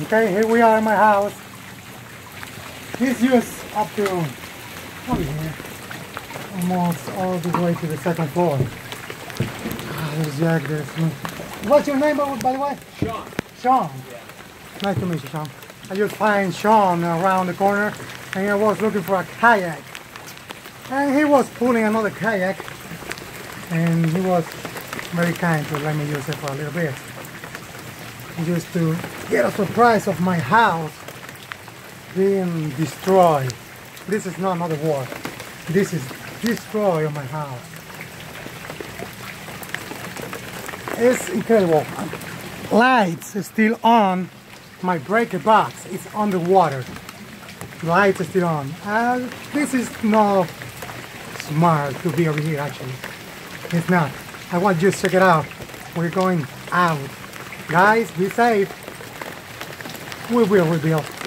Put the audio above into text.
Okay, here we are in my house. This used up to over here, almost all the way to the second floor. Ah, there's Jack, there's me. What's your name, by by the way? Sean. Sean. Nice to meet you, Sean. I just find Sean around the corner, and I was looking for a kayak. And he was pulling another kayak, and he was very kind to let me use it for a little bit. Just to get a surprise of my house being destroyed. This is not another war. This is destroy of my house. It's incredible. Lights still on. My breaker box is underwater. Lights still on. Uh, this is not smart to be over here actually. It's not. I want you to check it out. We're going out. Guys, be safe. We will rebuild.